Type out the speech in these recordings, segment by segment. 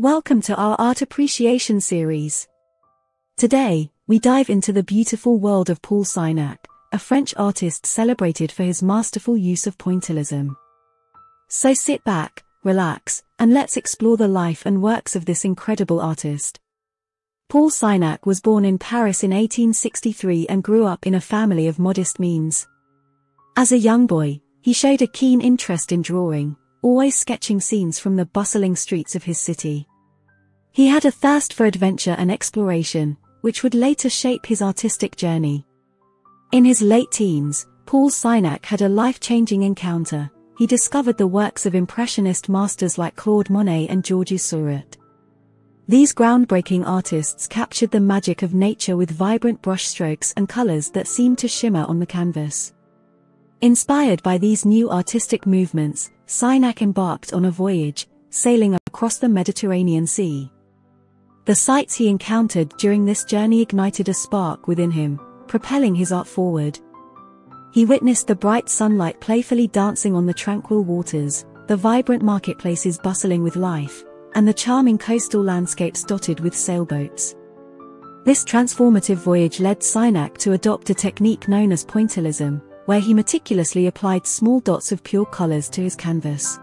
Welcome to our art appreciation series. Today, we dive into the beautiful world of Paul Signac, a French artist celebrated for his masterful use of pointillism. So sit back, relax, and let's explore the life and works of this incredible artist. Paul Signac was born in Paris in 1863 and grew up in a family of modest means. As a young boy, he showed a keen interest in drawing, always sketching scenes from the bustling streets of his city. He had a thirst for adventure and exploration, which would later shape his artistic journey. In his late teens, Paul Signac had a life-changing encounter. He discovered the works of Impressionist masters like Claude Monet and Georges Seurat. These groundbreaking artists captured the magic of nature with vibrant brushstrokes and colors that seemed to shimmer on the canvas. Inspired by these new artistic movements, Signac embarked on a voyage, sailing across the Mediterranean Sea. The sights he encountered during this journey ignited a spark within him, propelling his art forward. He witnessed the bright sunlight playfully dancing on the tranquil waters, the vibrant marketplaces bustling with life, and the charming coastal landscapes dotted with sailboats. This transformative voyage led Signac to adopt a technique known as pointillism, where he meticulously applied small dots of pure colors to his canvas.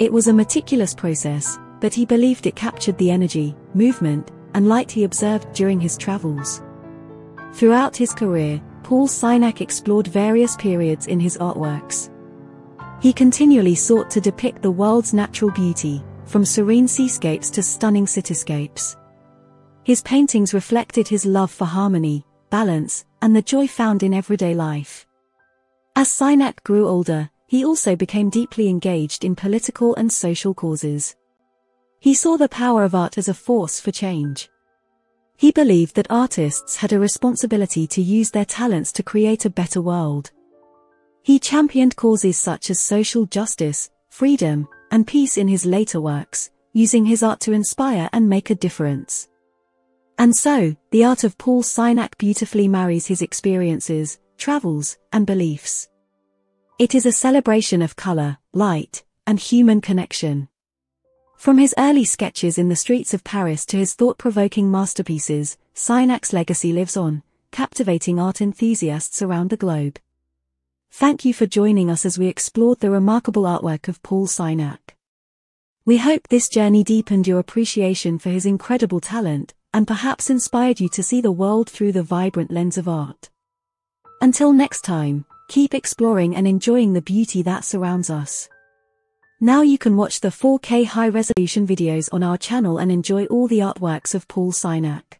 It was a meticulous process, but he believed it captured the energy, movement, and light he observed during his travels. Throughout his career, Paul Signac explored various periods in his artworks. He continually sought to depict the world's natural beauty, from serene seascapes to stunning cityscapes. His paintings reflected his love for harmony, balance, and the joy found in everyday life. As Signac grew older, he also became deeply engaged in political and social causes. He saw the power of art as a force for change. He believed that artists had a responsibility to use their talents to create a better world. He championed causes such as social justice, freedom, and peace in his later works, using his art to inspire and make a difference. And so, the art of Paul Signac beautifully marries his experiences, travels, and beliefs. It is a celebration of color, light, and human connection. From his early sketches in the streets of Paris to his thought-provoking masterpieces, Signac's legacy lives on, captivating art enthusiasts around the globe. Thank you for joining us as we explored the remarkable artwork of Paul Signac. We hope this journey deepened your appreciation for his incredible talent, and perhaps inspired you to see the world through the vibrant lens of art. Until next time, keep exploring and enjoying the beauty that surrounds us. Now you can watch the 4K high-resolution videos on our channel and enjoy all the artworks of Paul Signac.